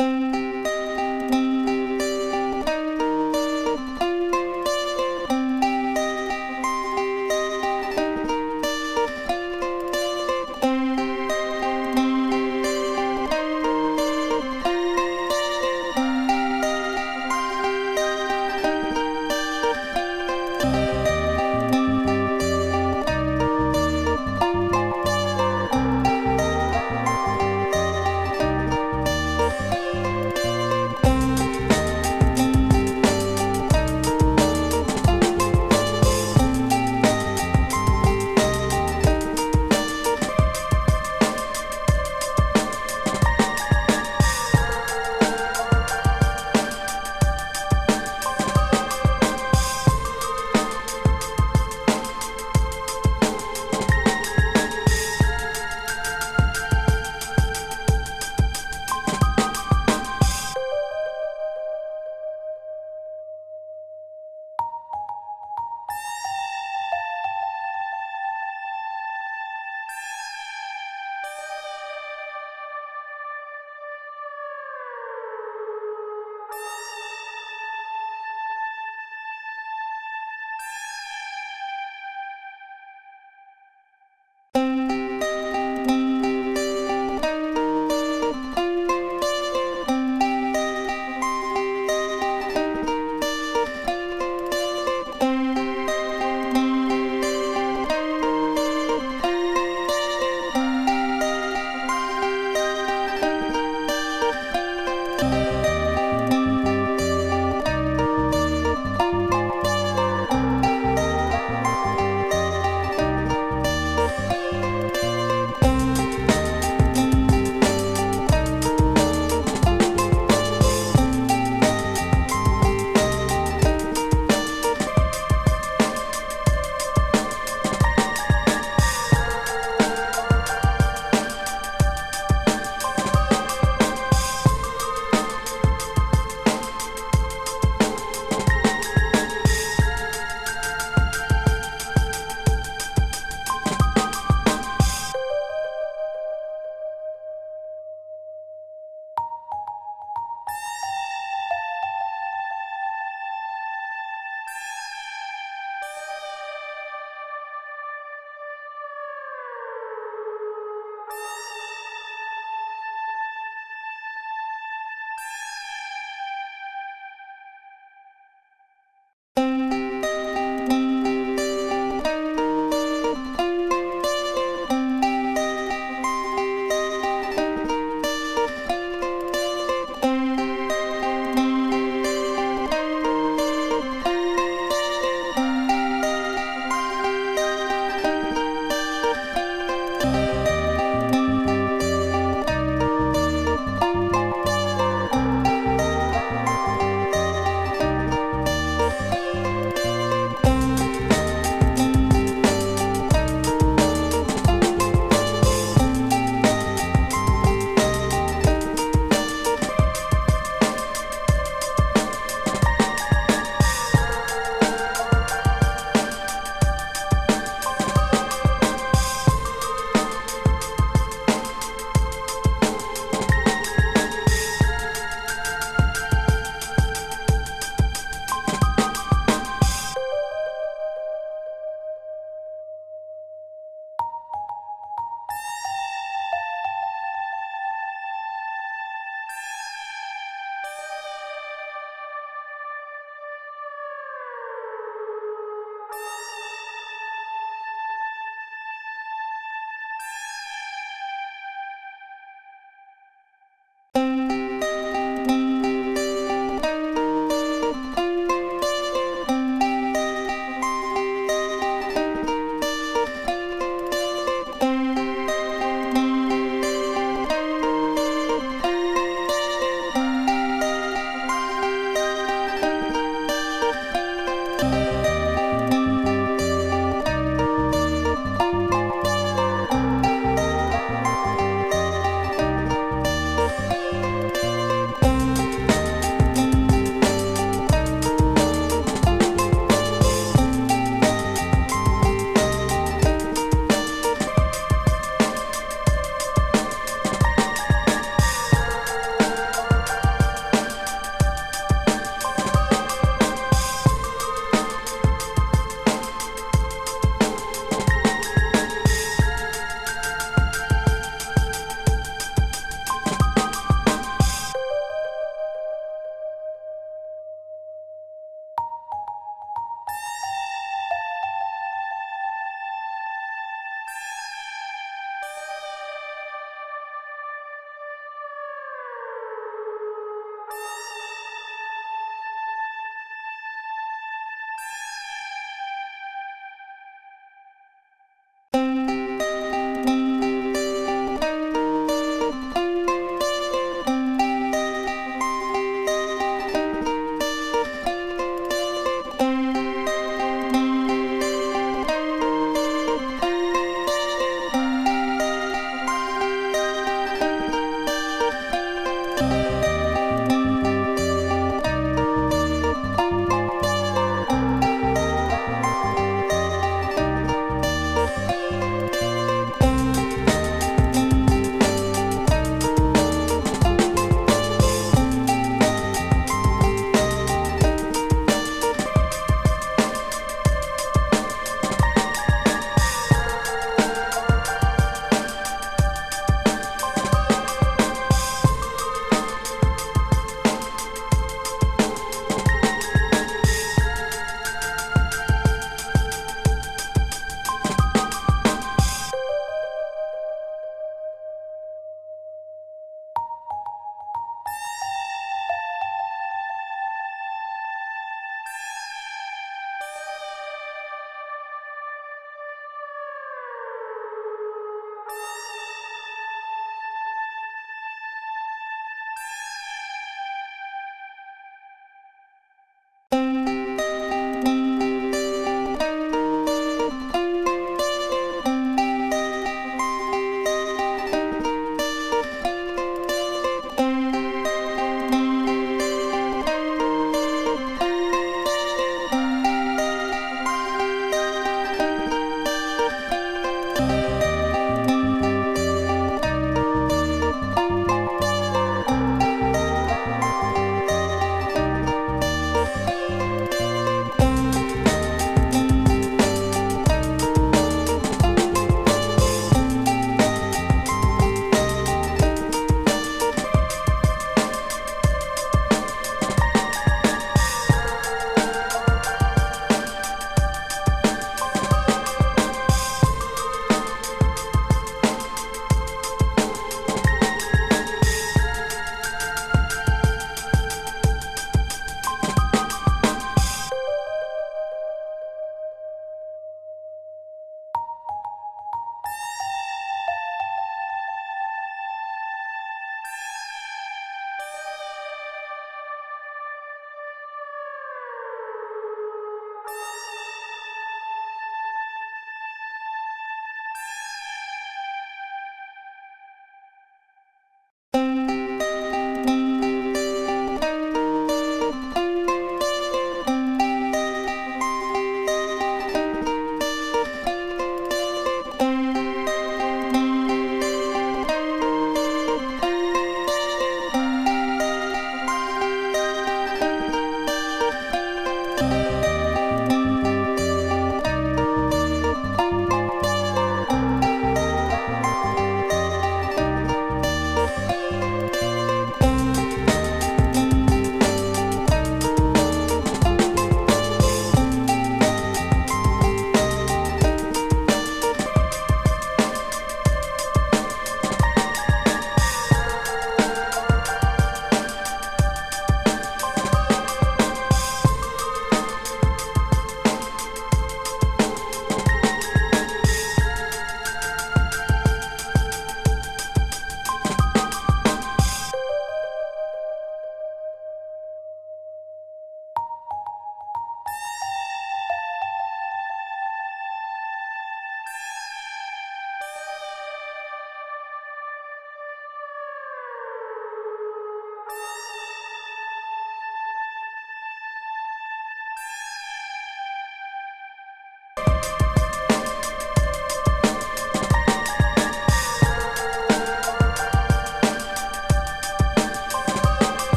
you